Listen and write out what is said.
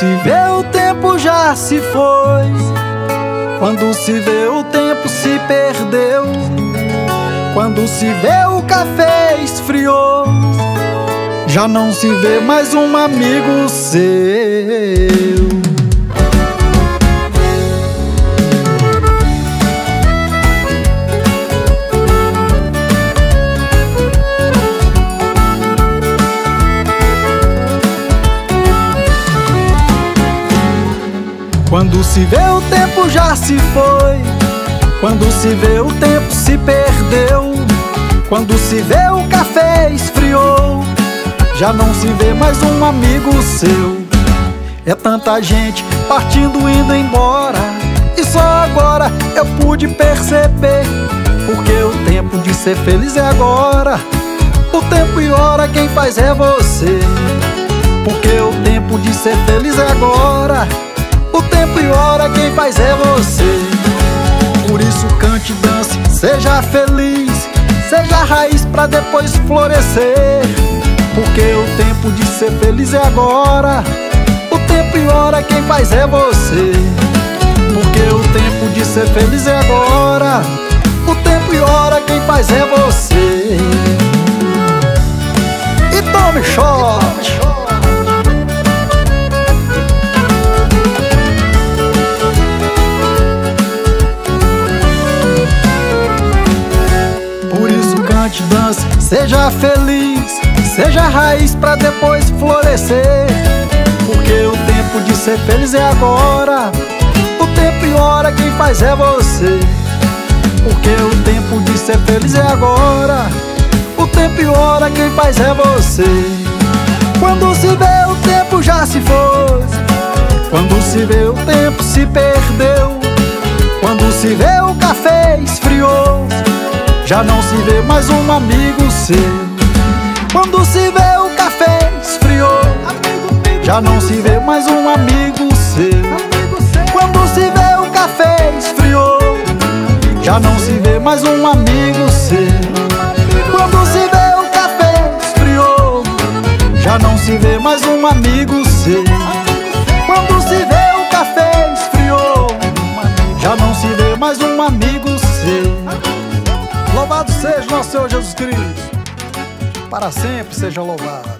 se vê o tempo já se foi. Quando se vê o tempo se perdeu. Quando se vê o café esfriou. Já não se vê mais um amigo seu. Quando se vê o tempo já se foi. Quando se vê o tempo se perdeu. Quando se vê o café esfriou. Já não se vê mais um amigo seu. É tanta gente partindo, indo embora. E só agora eu pude perceber. Porque o tempo de ser feliz é agora. O tempo e hora quem faz é você. Porque o tempo de ser feliz é agora o tempo e hora quem faz é você. Por isso cante, dance, seja feliz Seja raiz pra depois florescer. Porque o tempo de ser feliz é agora. O tempo e hora quem faz é você. Porque o tempo de ser feliz é agora. O tempo e hora quem faz é você dance, seja feliz Seja raiz pra depois florescer. Porque o tempo de ser feliz é agora. O tempo e hora quem faz é você. Porque o tempo de ser feliz é agora. O tempo e hora quem faz é você. Quando se vê o tempo já se foi. Quando se vê o tempo já não se vê mais um amigo seu. Quando se vê o café esfriou. Já não se vê mais um amigo seu. Quando se vê o café esfriou. Já não se vê mais um amigo seu. Quando se vê o café esfriou. Já não se vê mais um amigo seu. Quando se vê o café esfriou. Já não se vê mais um amigo seu Louvado seja nosso Senhor Jesus Cristo, para sempre seja louvado.